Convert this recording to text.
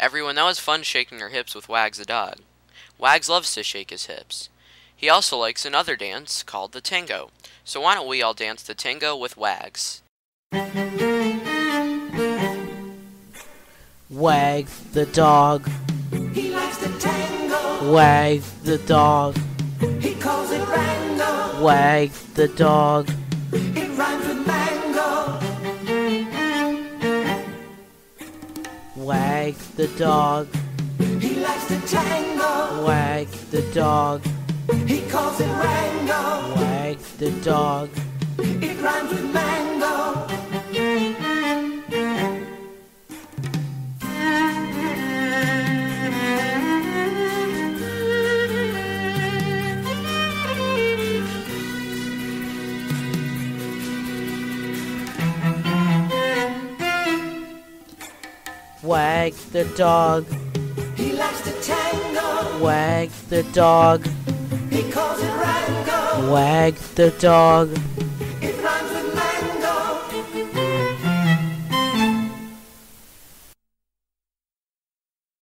Everyone knows fun shaking her hips with Wags the dog. Wags loves to shake his hips. He also likes another dance called the tango. So why don't we all dance the tango with Wags? Wags the dog. He likes the tango. Wags the dog. He calls it rango. Wags the dog. It rhymes with mango. Wags the dog. He likes to tango. Wags the dog. He calls it rango. Wags the dog. It rhymes with mango. Wags the dog. He likes the tango. Wags the dog. He calls it rango. Wags the dog.